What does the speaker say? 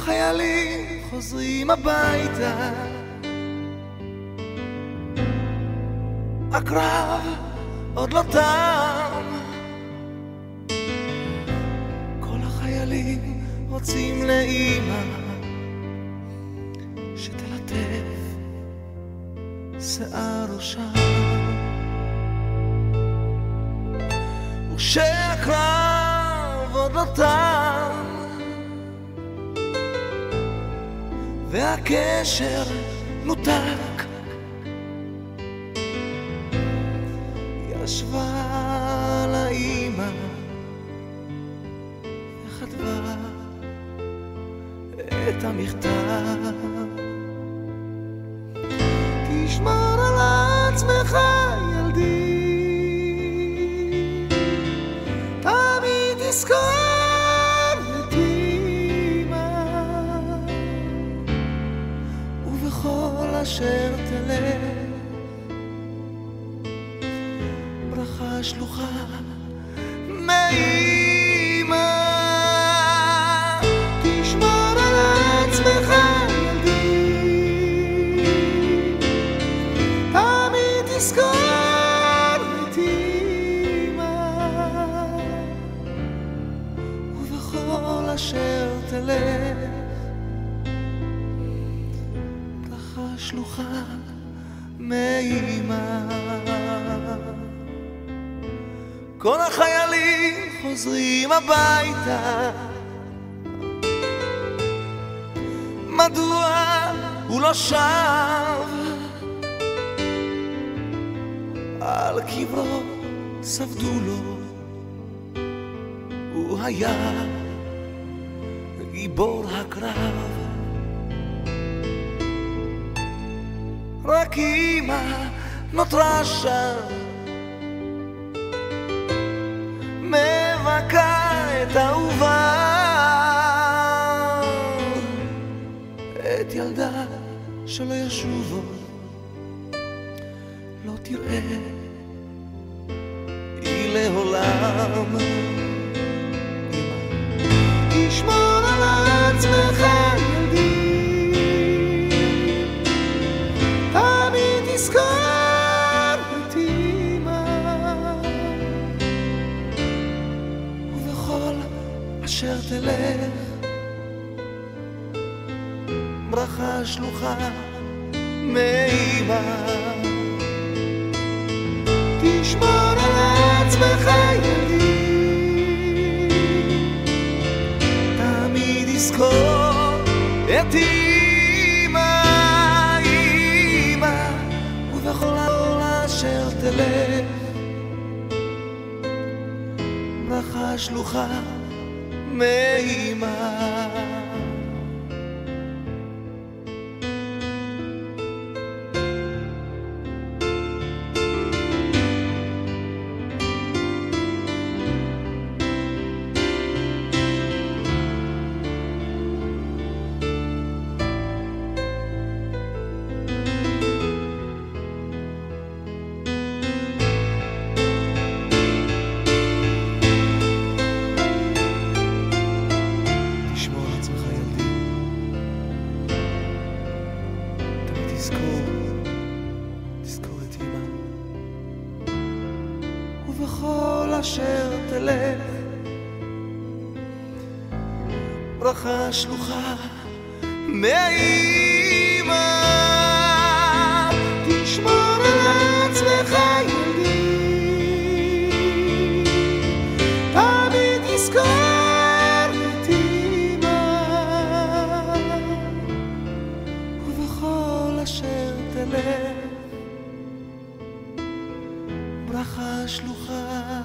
החיילים חוזרים הביתה. הקרב עוד לא תם. כל החיילים רוצים לאימא שתלטף שיער ראשם ושהקרב עוד לא תם והקשר נותק. ישבה לאימא וכתבה את המכתב. תשמור על עצמך ילדי תמיד תזכור תלך ברכה שלוחה מאמא תשמור על עצמך ילדי. תמיד תזכור את אמא. ובכל אשר תלך שלוחה כל החיילים חוזרים הביתה. מדוע הוא לא שב? על קברו ספדו לו. הוא היה גיבור הקרב רק אמא נותרה שם. מבכה את אהובה את ילדה שלא ישוב לא תראה היא לעולם. אמא תשמור אשר תלך. ברכה שלוחה מאמא תשמור על עצמך ילדי. תמיד תזכור את אמא, אמא ובכל אשר תלך. ברכה שלוחה מאמא תשמור אשר תלך. ברכה שלוחה מאמא ברכה שלוחה